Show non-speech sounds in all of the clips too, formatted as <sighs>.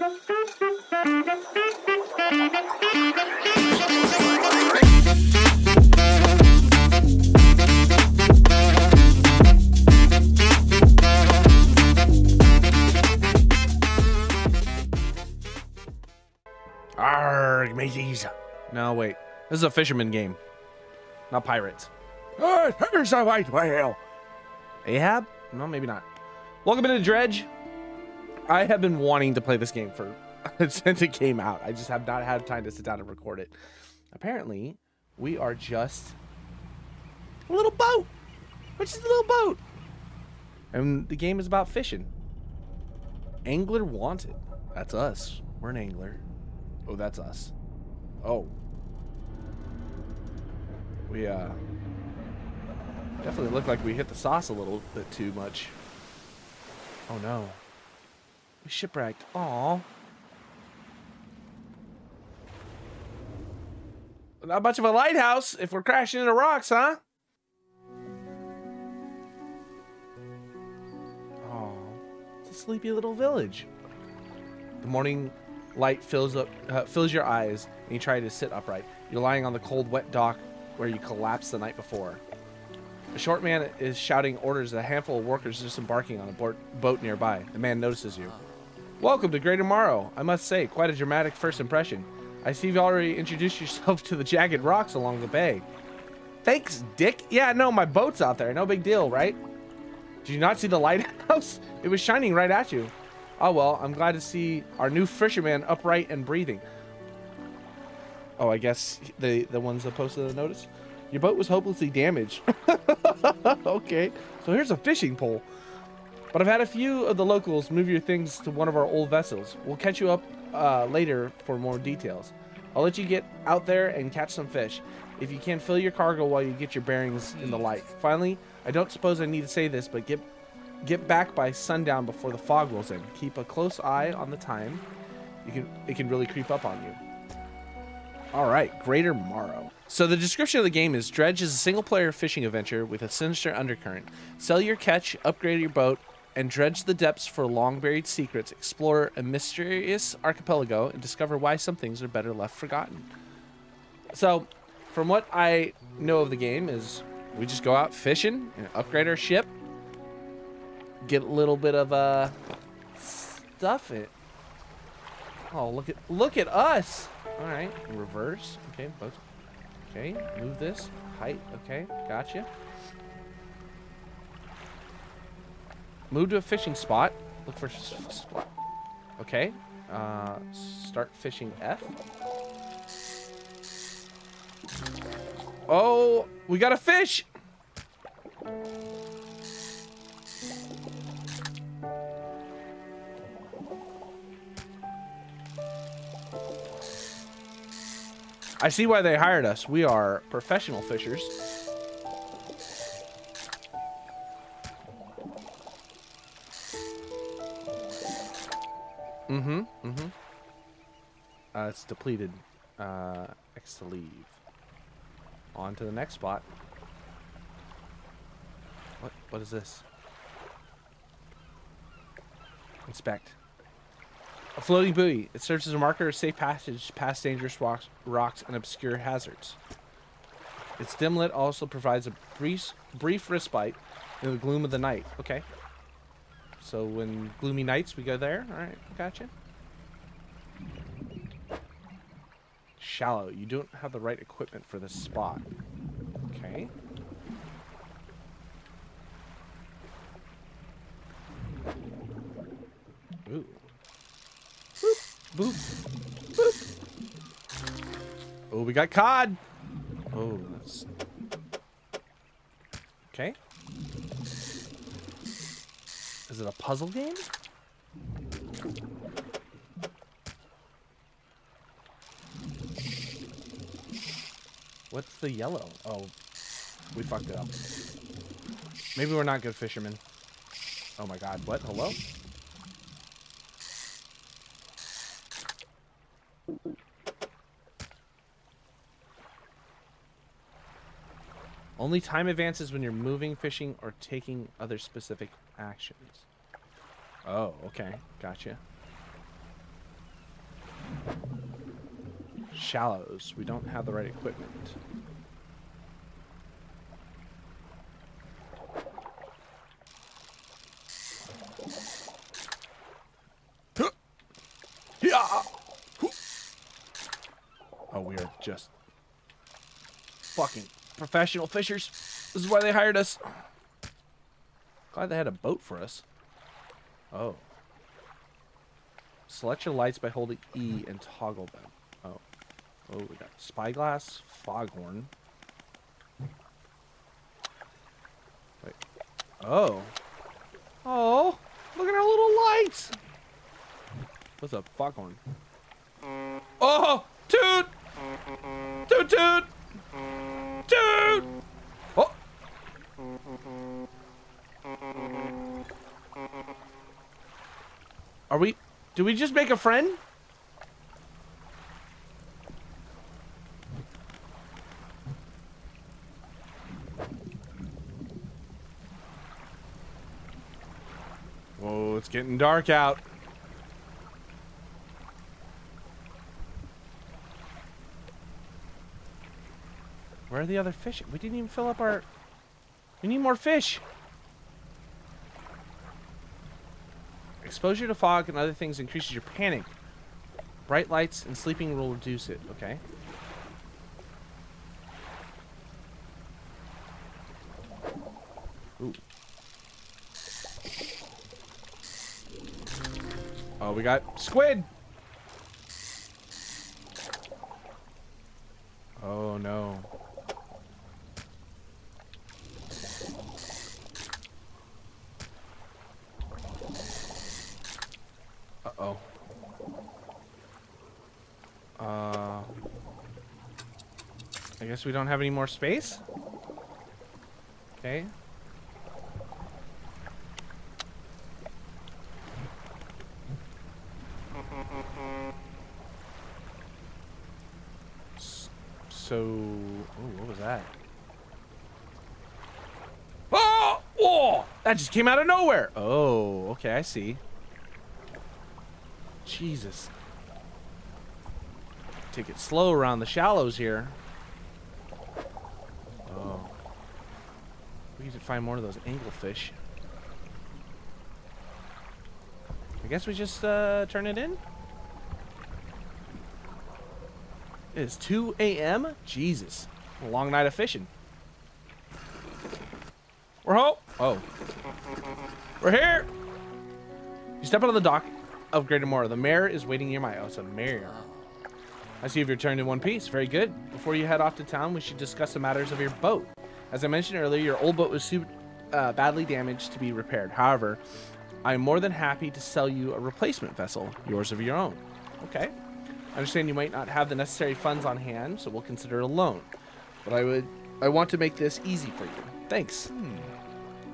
Arg, mateys. No, wait. This is a fisherman game, not pirates. Oh, there's a white whale. Ahab? No, maybe not. Welcome into Dredge. I have been wanting to play this game for <laughs> since it came out. I just have not had time to sit down and record it. Apparently, we are just a little boat. We're just a little boat. And the game is about fishing. Angler wanted. That's us. We're an angler. Oh, that's us. Oh. We, uh, definitely look like we hit the sauce a little bit too much. Oh no. Shipwrecked. Aw. Not much of a lighthouse if we're crashing into rocks, huh? Oh, it's a sleepy little village. The morning light fills up, uh, fills your eyes, and you try to sit upright. You're lying on the cold, wet dock where you collapsed the night before. A short man is shouting orders a handful of workers are disembarking on a boat nearby. The man notices you. Welcome to Greater Marrow. I must say, quite a dramatic first impression. I see you've already introduced yourself <laughs> to the jagged rocks along the bay. Thanks, Dick. Yeah, no, my boat's out there. No big deal, right? Did you not see the lighthouse? <laughs> It was shining right at you. Oh well, I'm glad to see our new fisherman upright and breathing. Oh, I guess the the ones that posted the notice. Your boat was hopelessly damaged. <laughs> okay, so here's a fishing pole. But I've had a few of the locals move your things to one of our old vessels. We'll catch you up uh, later for more details. I'll let you get out there and catch some fish. If you can, fill your cargo while you get your bearings in the light. Finally, I don't suppose I need to say this, but get get back by sundown before the fog rolls in. Keep a close eye on the time. You can it can really creep up on you. All right, Greater Marrow. So the description of the game is Dredge is a single-player fishing adventure with a sinister undercurrent. Sell your catch, upgrade your boat, and dredge the depths for long-buried secrets. Explore a mysterious archipelago and discover why some things are better left forgotten. So, from what I know of the game is we just go out fishing and upgrade our ship, get a little bit of uh stuff it. Oh, look at look at us. All right, reverse. Okay, both. Okay, move this. Height. Okay, gotcha. Move to a fishing spot. Look for spot. Okay. Uh, start fishing F. Oh, we got a fish. I see why they hired us. We are professional fishers. Mm-hmm. Mm-hmm. Uh, it's depleted. Uh, X to leave. On to the next spot. What? What is this? Inspect. A floating buoy. It serves as a marker of safe passage past dangerous rocks, rocks and obscure hazards. Its dim lit also provides a brief, brief respite in the gloom of the night. Okay. So when gloomy nights, we go there. All right, gotcha. Shallow. You don't have the right equipment for this spot. Okay. Ooh. Boop. Boop. Boop. Oh, we got cod. Oh, that's... Okay. Is it a puzzle game? What's the yellow? Oh, we fucked it up. Maybe we're not good fishermen. Oh my god, what? Hello? Only time advances when you're moving, fishing, or taking other specific actions. Oh, okay. Gotcha. shallows. We don't have the right equipment. Oh, we are just fucking professional fishers. This is why they hired us. Glad they had a boat for us. Oh. Select your lights by holding E and toggle them. Oh. Oh, we got spyglass, foghorn. Wait. Oh. Oh, look at our little lights. What's up, foghorn? Oh, toot! Toot toot! Are we? Do we just make a friend? Whoa, it's getting dark out. Where are the other fish? We didn't even fill up our... We need more fish. Exposure to fog and other things increases your panic. Bright lights and sleeping will reduce it. Okay. Ooh. Oh, we got squid. Oh no. Uh-oh. Uh... I guess we don't have any more space? Okay. So... Oh, what was that? Oh! Oh! That just came out of nowhere! Oh, okay, I see. Jesus. Take it slow around the shallows here. Oh. We need to find more of those anglefish. I guess we just uh, turn it in? It is 2 a.m.? Jesus. A long night of fishing. We're home. Oh. We're here. You step out of the dock of Greater Marrow. The mayor is waiting near my... Oh, a mayor. I see if you've returned in one piece. Very good. Before you head off to town, we should discuss the matters of your boat. As I mentioned earlier, your old boat was too uh, badly damaged to be repaired. However, I am more than happy to sell you a replacement vessel, yours of your own. Okay. I understand you might not have the necessary funds on hand, so we'll consider a loan. But I would, I want to make this easy for you. Thanks.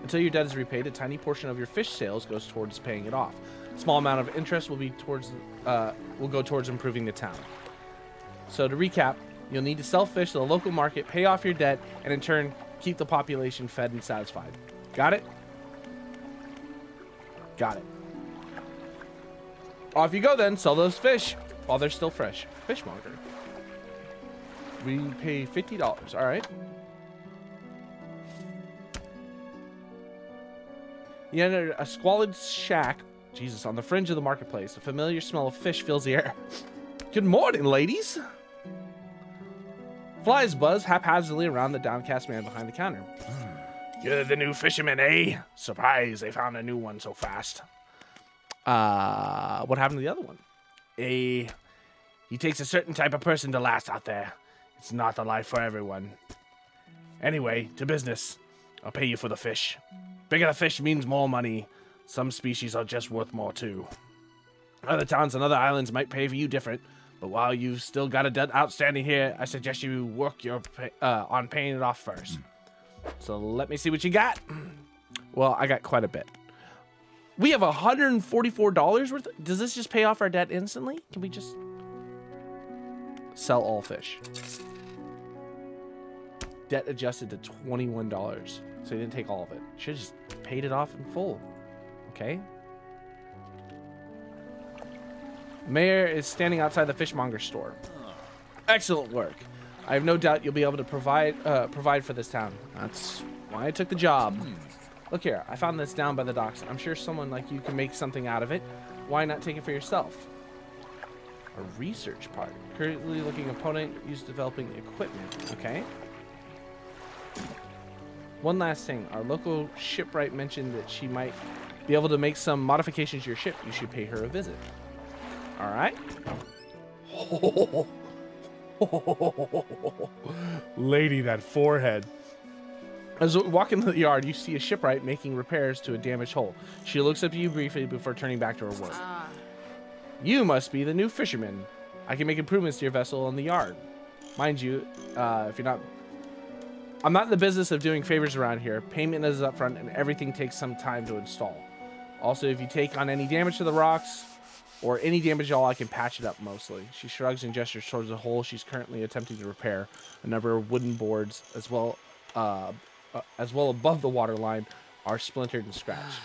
Until your debt is repaid, a tiny portion of your fish sales goes towards paying it off. Small amount of interest will be towards, uh, will go towards improving the town. So to recap, you'll need to sell fish to the local market, pay off your debt, and in turn, keep the population fed and satisfied. Got it? Got it. Off you go then, sell those fish while they're still fresh. Fishmonger. We pay $50, alright. You enter a squalid shack, Jesus, on the fringe of the marketplace. A familiar smell of fish fills the air. <laughs> Good morning, ladies. Flies buzz haphazardly around the downcast man behind the counter. You're the new fisherman, eh? Surprise, they found a new one so fast. Uh, what happened to the other one? Eh, he takes a certain type of person to last out there. It's not the life for everyone. Anyway, to business. I'll pay you for the fish. Bigger the fish means more money. Some species are just worth more too. Other towns and other islands might pay for you different, but while you've still got a debt outstanding here, I suggest you work your pay, uh, on paying it off first. So let me see what you got. <clears throat> Well, I got quite a bit. We have $144 worth. Does this just pay off our debt instantly? Can we just sell all fish? Debt adjusted to $21. So he didn't take all of it. Should have just paid it off in full. Okay. Mayor is standing outside the fishmonger store. Excellent work. I have no doubt you'll be able to provide uh, provide for this town. That's why I took the job. Look here, I found this down by the docks. I'm sure someone like you can make something out of it. Why not take it for yourself? A research part. Currently looking opponent used developing equipment. Okay. One last thing. Our local shipwright mentioned that she might be able to make some modifications to your ship. You should pay her a visit. All right. <laughs> Lady, that forehead. As you walk into the yard, you see a shipwright making repairs to a damaged hull. She looks up to you briefly before turning back to her work. Ah, You must be the new fisherman. I can make improvements to your vessel in the yard. Mind you, uh, if you're not... I'm not in the business of doing favors around here. Payment is upfront and everything takes some time to install. Also, if you take on any damage to the rocks, or any damage at all, I can patch it up mostly. She shrugs and gestures towards the hole she's currently attempting to repair. A number of wooden boards, as well, uh, uh, as well above the water line, are splintered and scratched.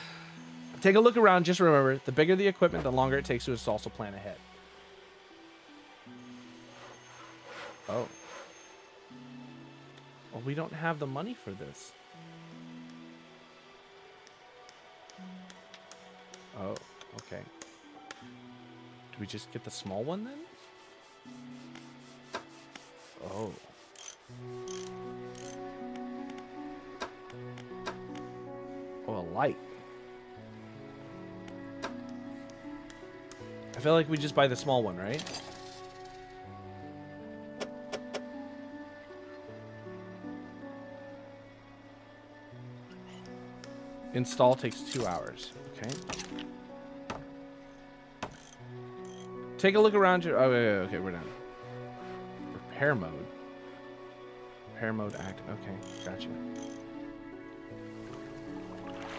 Take a look around. Just remember, the bigger the equipment, the longer it takes to install. So plan ahead. Oh. Well, we don't have the money for this. Oh, okay. Do we just get the small one then? Oh. Oh, a light. I feel like we just buy the small one, right? Install takes two hours. Okay. Take a look around your. Oh, okay, okay, we're done. Repair mode. Repair mode act. Okay, gotcha.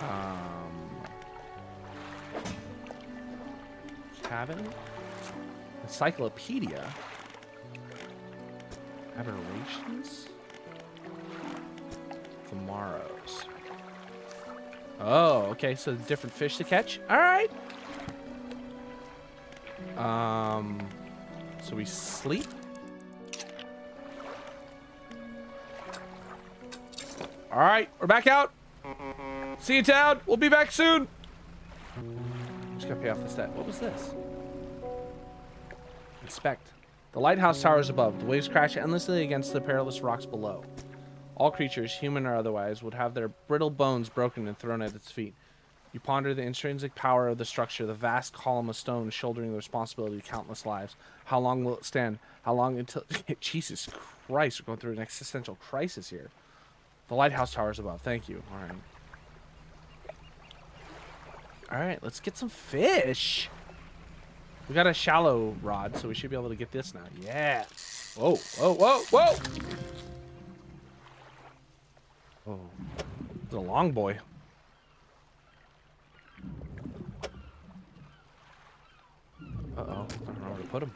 Um. Cabin. Encyclopedia. Aberrations. Tomorrows. Oh, okay. So different fish to catch. All right. Um, so we sleep. All right, we're back out. See you, town. We'll be back soon. Just gotta pay off this debt. What was this? Inspect. The lighthouse towers above. The waves crash endlessly against the perilous rocks below. All creatures, human or otherwise, would have their brittle bones broken and thrown at its feet. You ponder the intrinsic power of the structure, the vast column of stone shouldering the responsibility of countless lives. How long will it stand? How long until. <laughs> Jesus Christ, we're going through an existential crisis here. The lighthouse towers above. Thank you. All right. All right, let's get some fish. We got a shallow rod, so we should be able to get this now. Yeah. Whoa, whoa, whoa, whoa. Oh, it's a long boy. Uh-oh, I don't know where to put him.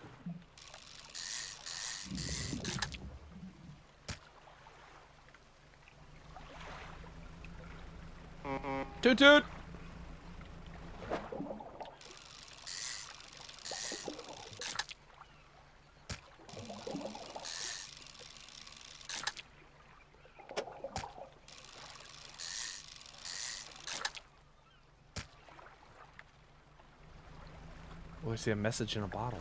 Toot toot! I see a message in a bottle.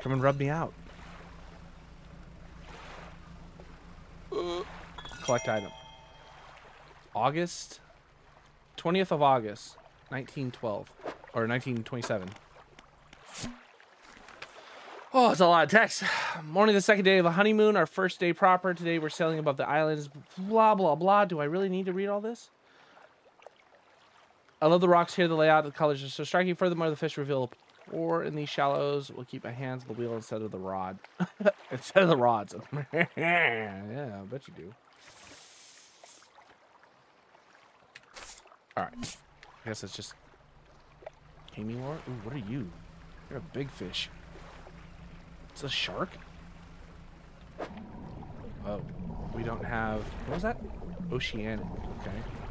Come and rub me out. Collect item. August 20th of August, 1912 or 1927. Oh, it's a lot of text. Morning, the second day of a honeymoon, our first day proper. Today we're sailing above the islands. Blah blah blah. Do I really need to read all this? I love the rocks here. The layout, the colors are so striking. Furthermore, the fish reveal or in these shallows. we'll keep my hands on the wheel instead of the rod. <laughs> instead of the rods. <laughs> yeah, I bet you do. All right. I guess it's just Amy War. Ooh, what are you? You're a big fish. It's a shark. Oh, we don't have. What was that? Oceanic. Okay.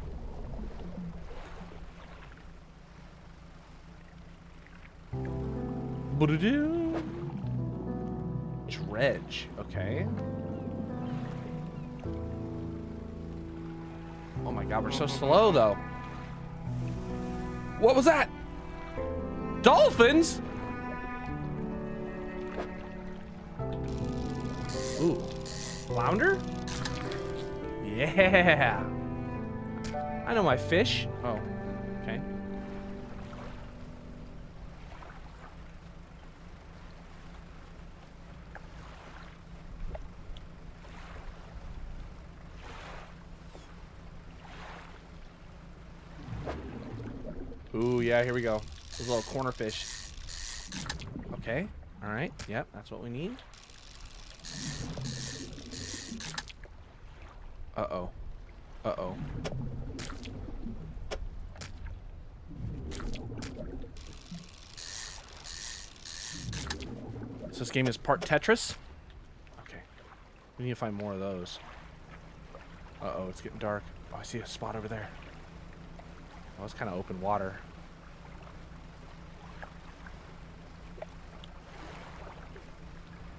Dredge. Okay. Oh my god, we're so slow though. What was that? Dolphins? Ooh. Flounder? Yeah. I know my fish. Oh, okay. Ooh, yeah, here we go. Those little corner fish. Okay. All right. Yep, that's what we need. Uh-oh. Uh-oh. So this game is part Tetris? Okay. We need to find more of those. Uh-oh, it's getting dark. Oh, I see a spot over there. Oh, it's kind of open water.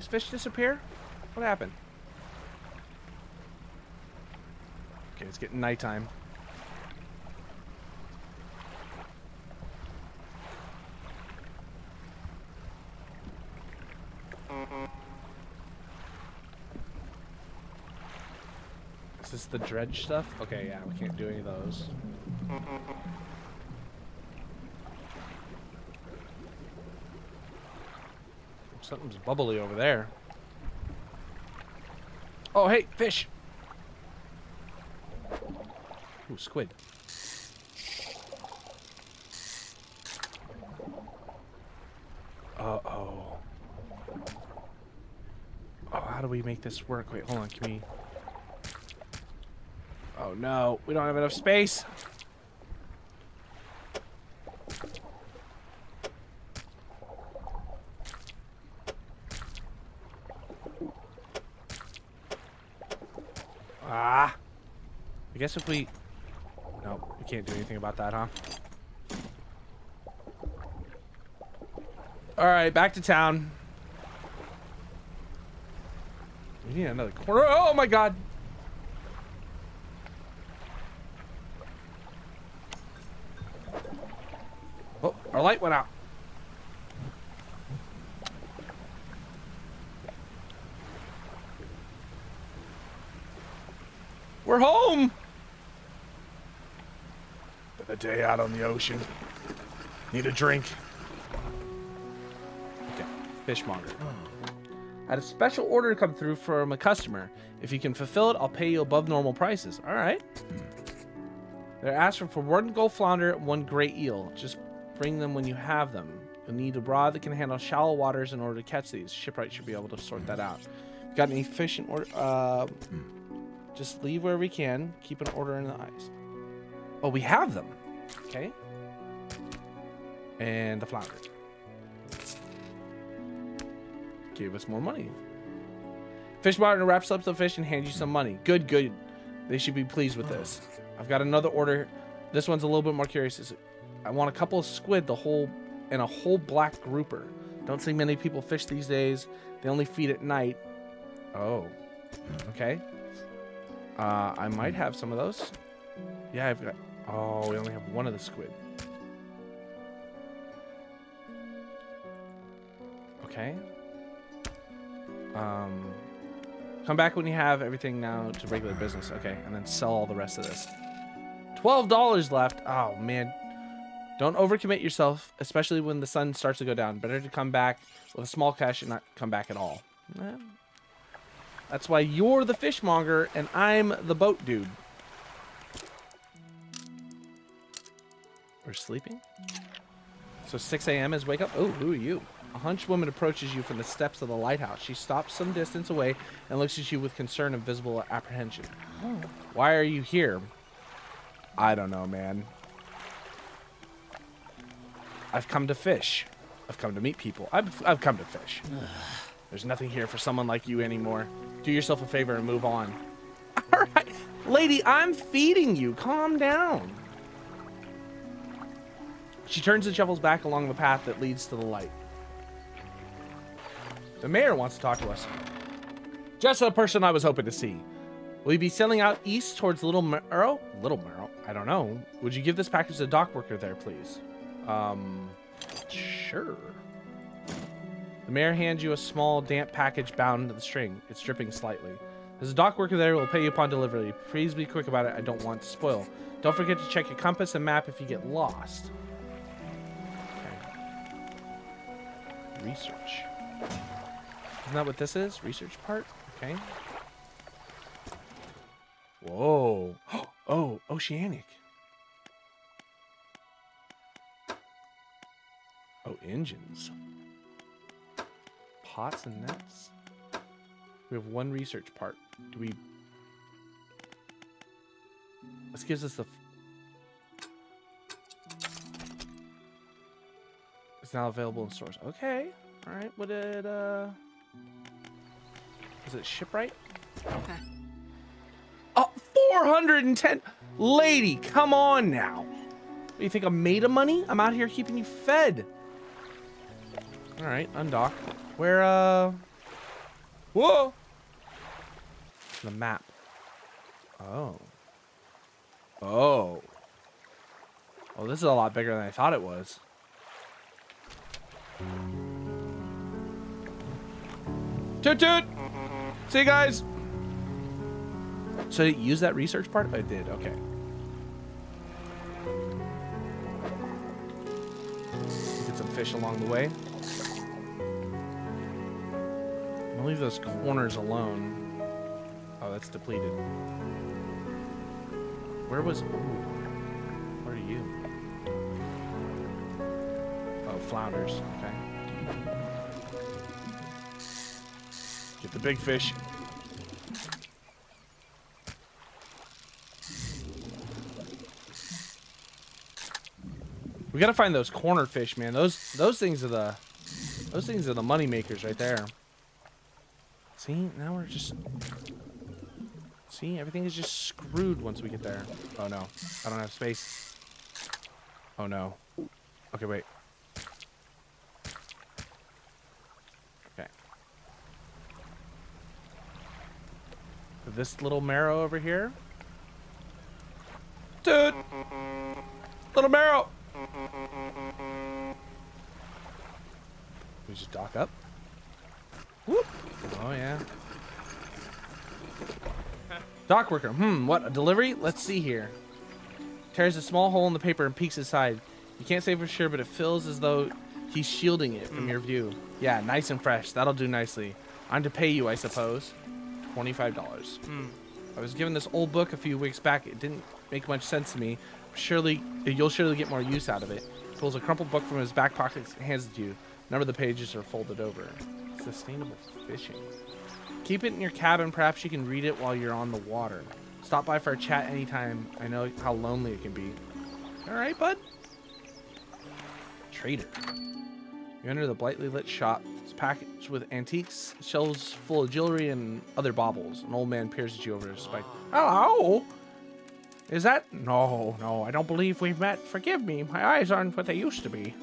Fish disappear? What happened? Okay, it's getting nighttime. Is this the dredge stuff? Okay, yeah, we can't do any of those. Something's bubbly over there. Oh, hey, fish! Ooh, squid. Uh-oh. Oh, how do we make this work? Wait, hold on, can we... Oh no, we don't have enough space. Ah. I guess if we... No, we can't do anything about that, huh? Alright, back to town. We need another corner. Oh my god! Oh, our light went out. We're home! Been a day out on the ocean. Need a drink. Okay, fishmonger. I had a special order come through from a customer. If you can fulfill it, I'll pay you above normal prices. All right. They're asking for one gold flounder, and one great eel. Just bring them when you have them. You'll need a rod that can handle shallow waters in order to catch these. Shipwright should be able to sort that out. Got any fish in order? Uh, just leave where we can. Keep an order in the eyes. Oh, we have them. Okay. And the flounder. Give us more money. Fish partner wraps up the fish and hands you some money. Good, good. They should be pleased with this. I've got another order. This one's a little bit more curious. I want a couple of squid, the whole, and a whole black grouper. Don't see many people fish these days. They only feed at night. Oh, okay. Uh, I might have some of those. Yeah, I've got. Oh, we only have one of the squid. Okay. Um, come back when you have everything now to regular business. Okay, and then sell all the rest of this. Twelve dollars left. Oh man, don't overcommit yourself, especially when the sun starts to go down. Better to come back with a small cash and not come back at all. That's why you're the fishmonger and I'm the boat dude. We're sleeping? So 6 a.m. is wake up? Oh, who are you? A hunched woman approaches you from the steps of the lighthouse. She stops some distance away and looks at you with concern and visible apprehension. Oh. Why are you here? I don't know, man. I've come to fish. I've come to meet people. I've, I've come to fish. <sighs> There's nothing here for someone like you anymore. Do yourself a favor and move on. <laughs> All right. Lady, I'm feeding you. Calm down. She turns and shuffles back along the path that leads to the light. The mayor wants to talk to us. Just the person I was hoping to see. Will you be sailing out east towards Little Marrow? Little Marrow? I don't know. Would you give this package to the dock worker there, please? Um, sure. The mayor hands you a small, damp package bound to the string. It's dripping slightly. There's a dock worker there will pay you upon delivery. Please be quick about it. I don't want to spoil. Don't forget to check your compass and map if you get lost. Research. Isn't that what this is? Research part? Okay. Whoa. <gasps> Oh, oceanic. Oh, engines. Pots and nets. We have one research part. Do we... This gives us the... It's now available in stores. Okay. All right. What did, uh... Is it shipwright? Okay. Oh, 410. Lady, come on now. What, you think I'm made of money? I'm out here keeping you fed. All right, undock. Where, uh... Whoa! The map. Oh. Oh. Oh, this is a lot bigger than I thought it was. Toot toot! See you guys! So did it use that research part? I did, okay. Get some fish along the way. I'll leave those corners alone. Oh, that's depleted. Where was... Ooh. Flounders. Okay. Get the big fish. We gotta find those corner fish, man. Those those things are the those things are the money makers right there. See, now we're just See, everything is just screwed once we get there. Oh no. I don't have space. Oh no. Okay, wait. This little marrow over here. Dude! Little marrow! We just dock up. Whoop! Oh yeah. Dock worker. Hmm, what? A delivery? Let's see here. Tears a small hole in the paper and peeks inside. You can't say for sure, but it feels as though he's shielding it from your view. Yeah, nice and fresh. That'll do nicely. I'm to pay you, I suppose. $25. Hmm. I was given this old book a few weeks back. It didn't make much sense to me. Surely, you'll surely get more use out of it. He pulls a crumpled book from his back pocket and hands it to you. A number of the pages are folded over. Sustainable fishing. Keep it in your cabin. Perhaps you can read it while you're on the water. Stop by for a chat anytime. I know how lonely it can be. All right, bud. Trader. You enter the brightly lit shop. Packaged with antiques, shelves full of jewelry, and other baubles. An old man peers at you over his spike. Oh. Hello? Is that? No, no, I don't believe we've met. Forgive me, my eyes aren't what they used to be.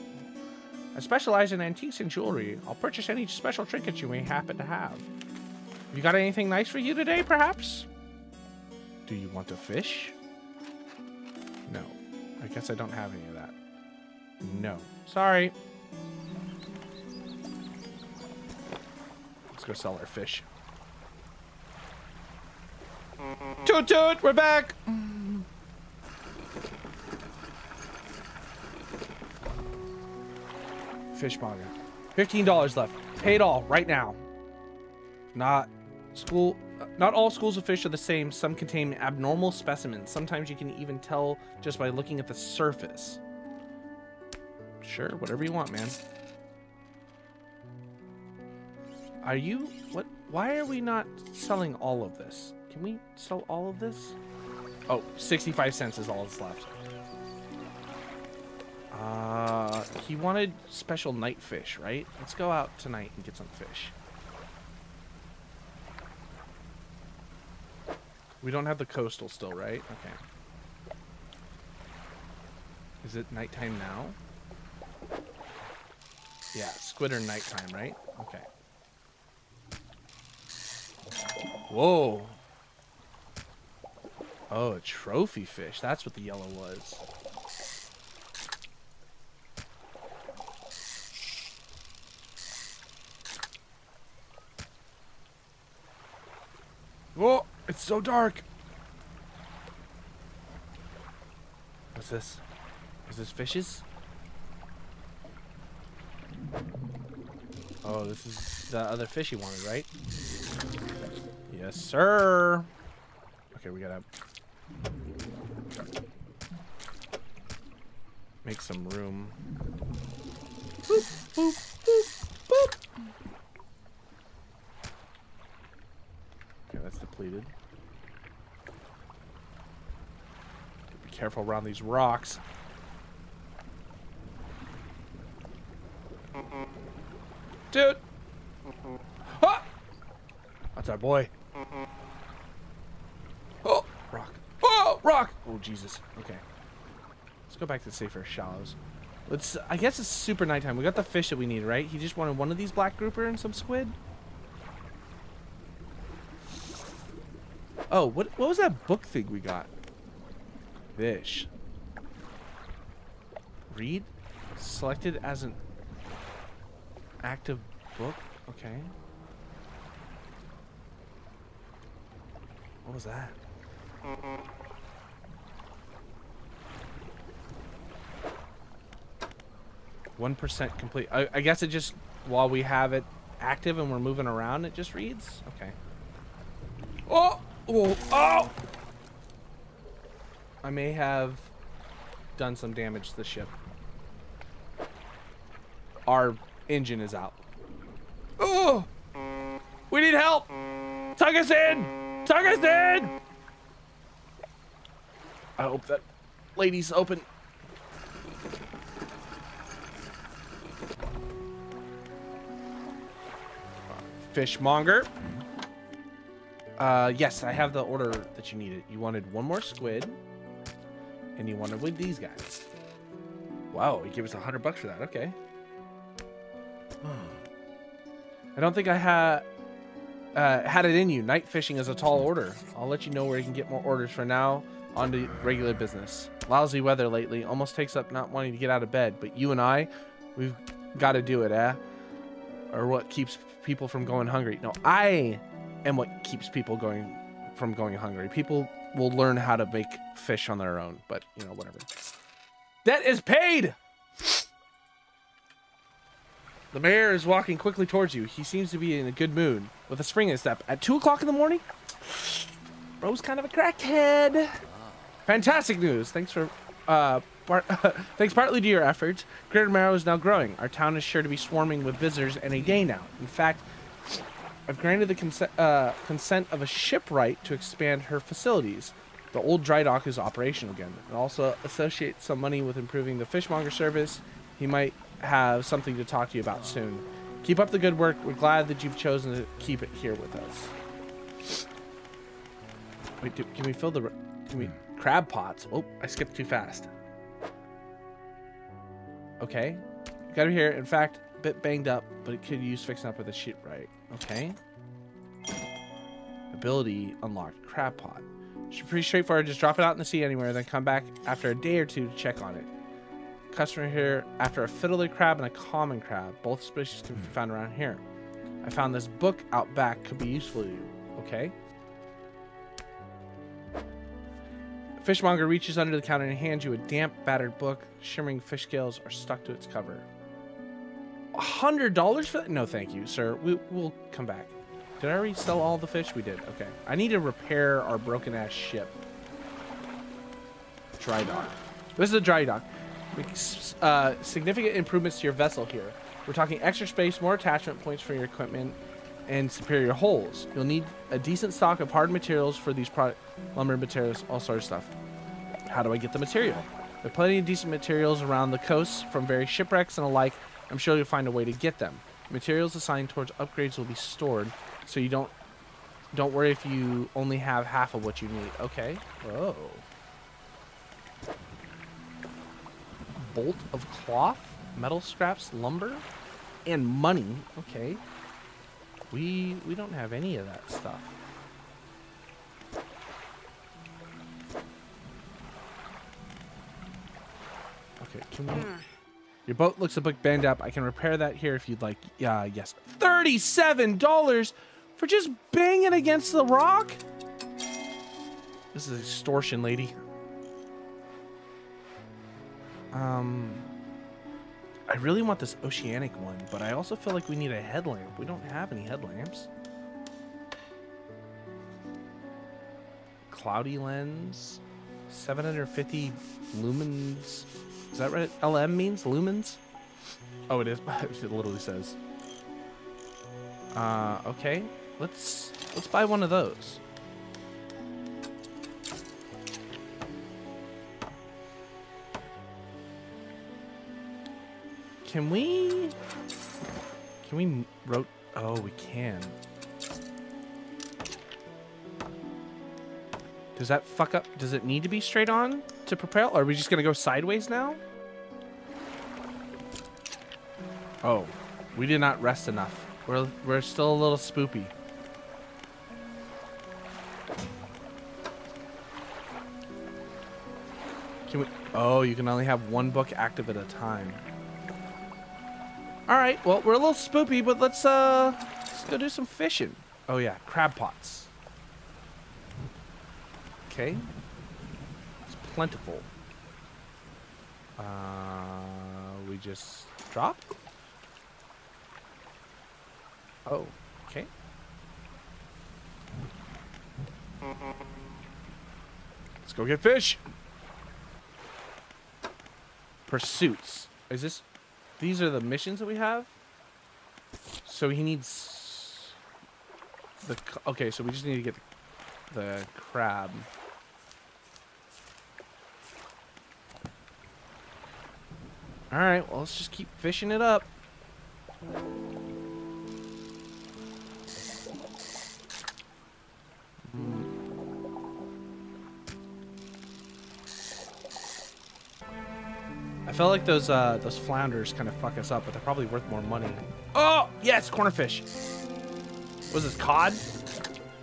I specialize in antiques and jewelry. I'll purchase any special trinkets you may happen to have. Have you got anything nice for you today, perhaps? Do you want to fish? No. I guess I don't have any of that. No. Sorry. Let's go sell our fish. Toot toot! We're back! Fishmonger. $15 left. Pay it all right now. Not school. Not all schools of fish are the same. Some contain abnormal specimens. Sometimes you can even tell just by looking at the surface. Sure, whatever you want, man. Are you what? Why are we not selling all of this? Can we sell all of this? Oh, 65 cents is all that's left. Uh, he wanted special night fish, right? Let's go out tonight and get some fish. We don't have the coastal still, right? Okay. Is it nighttime now? Yeah, squid are nighttime, right? Okay. Whoa. Oh, a trophy fish. That's what the yellow was. Whoa, it's so dark. What's this? Is this fishes? Oh, this is the other fish you wanted, right? Yes, sir. Okay, we gotta make some room. Boop, boop, boop. Okay, that's depleted. Be careful around these rocks. Dude! Ah! That's our boy. Oh! Rock. Oh! Rock! Oh, Jesus. Okay. Let's go back to safer shallows. Let's. I guess it's super nighttime. We got the fish that we need, right? He just wanted one of these black grouper and some squid. Oh, what what was that book thing we got? Fish. Read. Selected as an active book. Okay. What was that? One percent complete. I, I guess it just while we have it active and we're moving around, it just reads. Okay. Oh! Oh! Oh! I may have done some damage to the ship. Our engine is out. Oh! We need help! Tug us in! Tug us in! I hope that lady's open. Fishmonger. Uh, yes, I have the order that you needed. You wanted one more squid, and you wanted with these guys. Wow, he gave us a hundred bucks for that. Okay. I don't think I had uh, had it in you. Night fishing is a tall order. I'll let you know where you can get more orders for now. On to regular business. Lousy weather lately almost takes up not wanting to get out of bed, but you and I, we've got to do it, eh? Or what keeps people from going hungry? No, I am what keeps people going from going hungry. People will learn how to make fish on their own, but you know, whatever. Debt is paid. The mayor is walking quickly towards you. He seems to be in a good mood, with a spring in his step. At 2 o'clock in the morning? Bro's kind of a crackhead. Fantastic news. Thanks for, uh, part, <laughs> thanks partly to your efforts, Greater Marrow is now growing. Our town is sure to be swarming with visitors any day now. In fact, I've granted the consent, uh, consent of a shipwright to expand her facilities. The old dry dock is operational again, and also associate some money with improving the fishmonger service. He might have something to talk to you about soon. Keep up the good work. We're glad that you've chosen to keep it here with us. Wait, do, can we fill the can we crab pots? Oh, I skipped too fast. Okay, got her here. In fact, a bit banged up, but it could use fixing up with a shipwright. Okay. Ability unlocked. Crab pot. Should be pretty straightforward. Just drop it out in the sea anywhere, then come back after a day or two to check on it. Customer here after a fiddler crab and a common crab. Both species can be hmm. found around here. I found this book out back could be useful to you. Okay. Fishmonger reaches under the counter and hands you a damp, battered book. Shimmering fish scales are stuck to its cover. A hundred dollars for that? No, thank you, sir. We, we'll come back. Did I already sell all the fish? We did. Okay. I need to repair our broken ass ship. Dry dock. This is a dry dock. Uh, significant improvements to your vessel here. We're talking extra space, more attachment points for your equipment, and superior holes. You'll need a decent stock of hard materials for these product lumber materials, all sort of stuff. How do I get the material? There are plenty of decent materials around the coast from various shipwrecks and alike. I'm sure you'll find a way to get them. Materials assigned towards upgrades will be stored, so you don't don't worry if you only have half of what you need. Okay. Whoa. Bolt of cloth, metal scraps, lumber, and money. Okay. We, we don't have any of that stuff. Okay, can we... Your boat looks a bit banged up. I can repair that here if you'd like. Yeah, uh, yes. $37 for just banging against the rock? This is extortion, lady. Um... I really want this oceanic one, but I also feel like we need a headlamp. We don't have any headlamps. Cloudy lens, 750 lumens. Is that right? LM means lumens? Oh, it is. <laughs> it literally says. Uh, okay. Let's let's buy one of those. Can we? Can we wrote? Oh, we can. Does that fuck up? Does it need to be straight on to propel? Or are we just gonna go sideways now? Oh, we did not rest enough. We're we're still a little spoopy. Can we? Oh, you can only have one book active at a time. All right. Well, we're a little spoopy, but let's uh, let's go do some fishing. Oh yeah, crab pots. Okay. It's plentiful. Uh, we just drop. Oh, okay. Let's go get fish. Pursuits. Is this? These are the missions that we have. So he needs the. Okay, so we just need to get the, crab. All right. Well, let's just keep fishing it up. I felt like those uh, those flounders kind of fuck us up, but they're probably worth more money. Oh yes, cornerfish. Was this cod?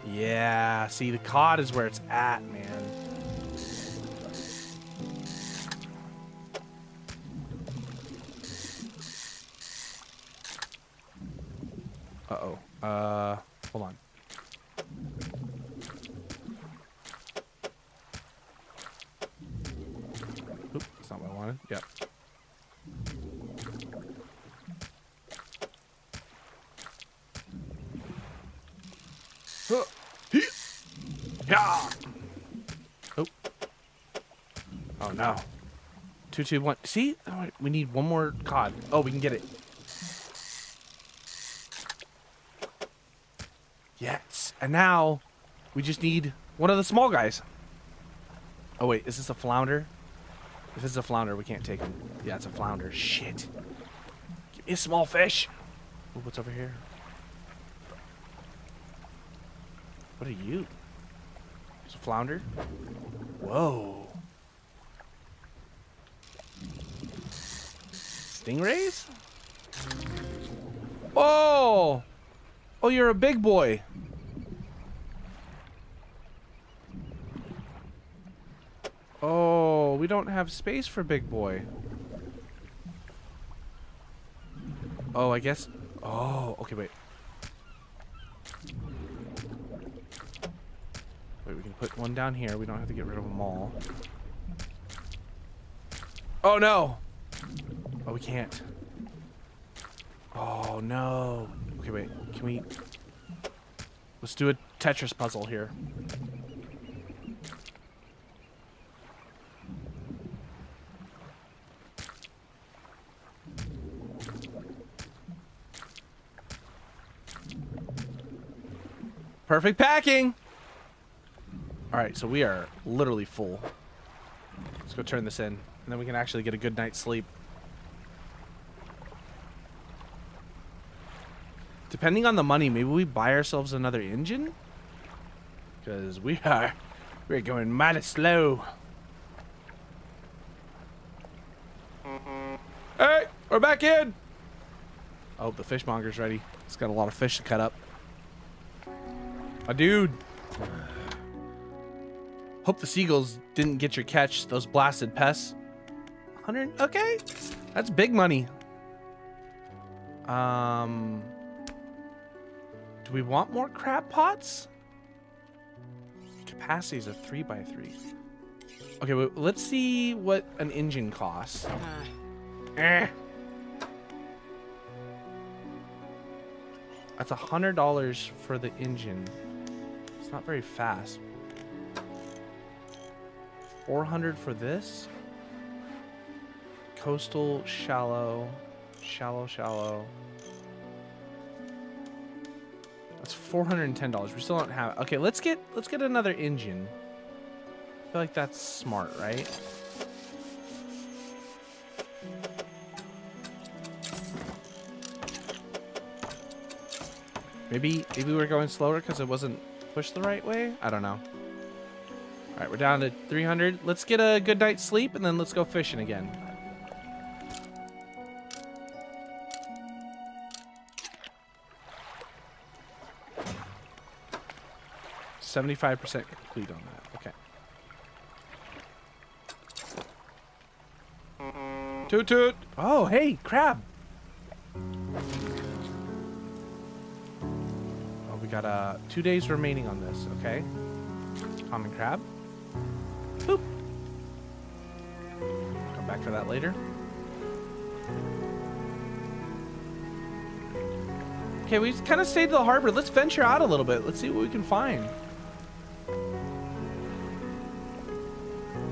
Yeah. See, the cod is where it's at, man. Uh oh. Uh, hold on. Oop, that's not what I wanted. Yep. Yeah. Oh. Oh no. Two, two, one. See? Oh, we need one more cod. Oh, we can get it. Yes. And now we just need one of the small guys. Oh wait, is this a flounder? If it's a flounder, we can't take him. Yeah, it's a flounder. Shit. Give me a small fish. Ooh, what's over here? What are you? It's a flounder? Whoa. Stingrays? Oh! Oh, you're a big boy. Oh, we don't have space for big boy. Oh, I guess. Oh, okay, wait. Wait, we can put one down here. We don't have to get rid of them all. Oh, no. Oh, we can't. Oh, no. Okay, wait. Can we... Let's do a Tetris puzzle here. Perfect packing. All right, so we are literally full. Let's go turn this in, and then we can actually get a good night's sleep. Depending on the money, maybe we buy ourselves another engine? Because we are, we're going mighty slow. Hey, we're back in. Oh, the fishmonger's ready. He's got a lot of fish to cut up. My dude. Hope the seagulls didn't get your catch, those blasted pests. 100. Okay. That's big money. Um. Do we want more crab pots? Capacity is a 3 by 3 Okay, wait, let's see what an engine costs. Eh. That's a hundred dollars for the engine. It's not very fast. 400 for this. Coastal, shallow, shallow, shallow. That's $410. We still don't have it. Okay, let's get let's get another engine. I feel like that's smart, right? Maybe maybe we're going slower because it wasn't pushed the right way? I don't know. All right, we're down to 300. Let's get a good night's sleep and then let's go fishing again. Seventy-five percent complete on that. Okay. Toot toot. Oh, hey, crab. Got uh two days remaining on this. Okay. Common crab. Boop. Come back for that later. Okay, we kind of stayed to the harbor. Let's venture out a little bit. Let's see what we can find.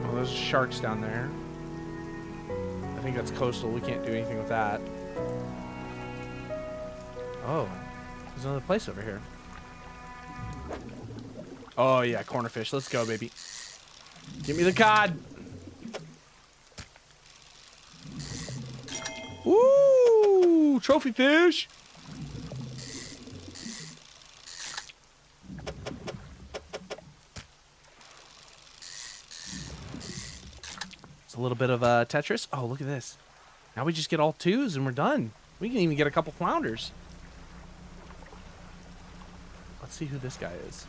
Oh, there's sharks down there. I think that's coastal. We can't do anything with that. Oh, there's another place over here. Oh, yeah, cornerfish. Let's go, baby. Give me the cod. Ooh, trophy fish. It's a little bit of uh, Tetris. Oh, look at this. Now we just get all twos and we're done. We can even get a couple flounders. Let's see who this guy is.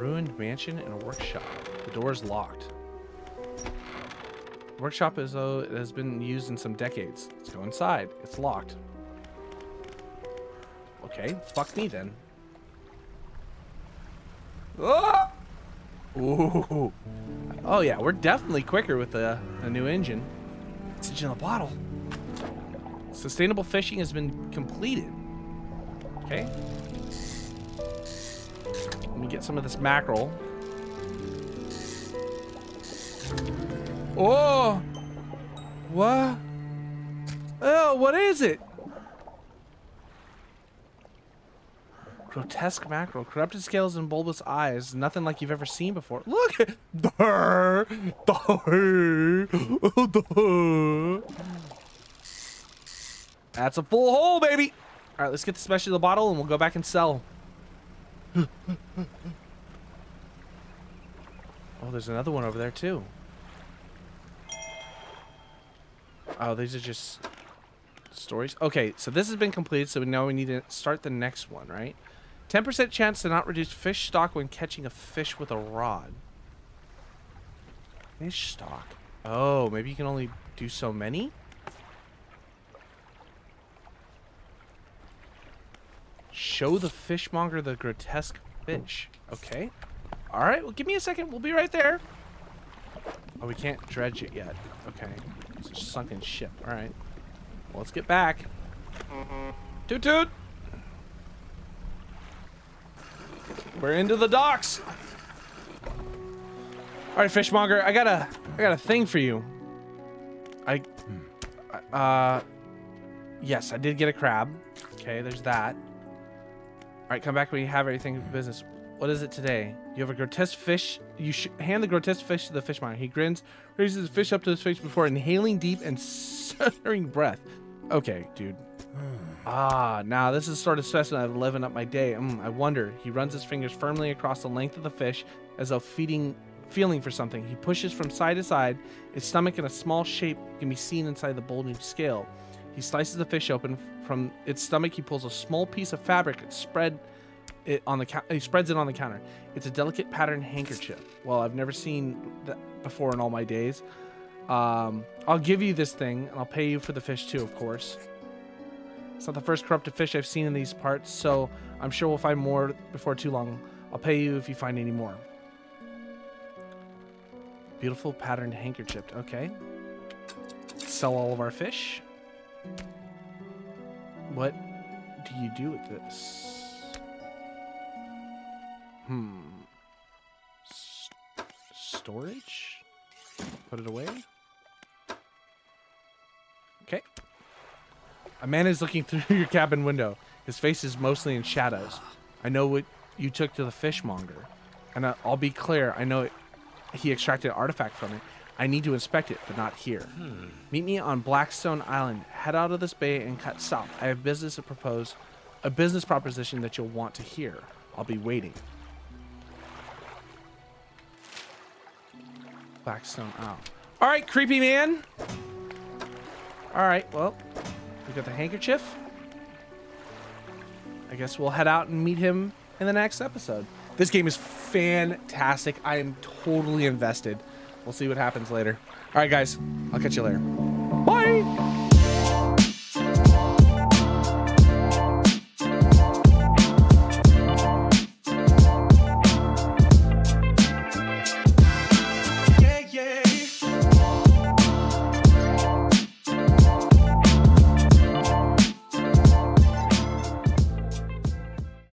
Ruined mansion and a workshop. The door is locked. Workshop as though it has been used in some decades. Let's go inside. It's locked. Okay, fuck me then. Ah! Ooh. Oh yeah, we're definitely quicker with the, the new engine. It's in the bottle. Sustainable fishing has been completed. Okay. Let me get some of this mackerel. Oh! What? Oh, what is it? Grotesque mackerel, corrupted scales and bulbous eyes, nothing like you've ever seen before. Look! <laughs> <laughs> That's a full hole, baby! Alright, let's get the special the bottle and we'll go back and sell. <gasps> oh, there's another one over there too. Oh, these are just stories. Okay, so this has been completed, so now we need to start the next one, right? 10% chance to not reduce fish stock when catching a fish with a rod. Fish stock. Oh, maybe you can only do so many? Show the fishmonger the grotesque fish. Okay. All right, well, give me a second. We'll be right there. Oh, we can't dredge it yet. Okay. It's a sunken ship. All right. Well, let's get back. Toot toot. We're into the docks. All right, fishmonger. I got a, I got a thing for you. I, uh, yes, I did get a crab. Okay, there's that. All right, come back when you have everything business. What is it today? You have a grotesque fish. You hand the grotesque fish to the fishmonger. He grins, raises the fish up to his face before inhaling deep and shuddering breath. Okay, dude. <sighs> ah, now this is sort of stressing. I've living up my day. Mm, I wonder. He runs his fingers firmly across the length of the fish as though feeding, feeling for something. He pushes from side to side. His stomach in a small shape can be seen inside the bulging scale. He slices the fish open. From its stomach, he pulls a small piece of fabric and spread it on the he spreads it on the counter. It's a delicate patterned handkerchief. Well, I've never seen that before in all my days. Um, I'll give you this thing, and I'll pay you for the fish too, of course. It's not the first corrupted fish I've seen in these parts, so I'm sure we'll find more before too long. I'll pay you if you find any more. Beautiful patterned handkerchief. Okay. Sell all of our fish. What do you do with this? Hmm. S- storage? Put it away? Okay. A man is looking <laughs> through your cabin window. His face is mostly in shadows. I know what you took to the fishmonger. And I'll be clear, I know it, he extracted an artifact from it. I need to inspect it, but not here. Hmm. Meet me on Blackstone Island. Head out of this bay and cut south. I have business to propose, a business proposition that you'll want to hear. I'll be waiting. Blackstone Isle. All right, creepy man. All right, well, we got the handkerchief. I guess we'll head out and meet him in the next episode. This game is fantastic. I am totally invested. We'll see what happens later. All right, guys, I'll catch you later. Bye.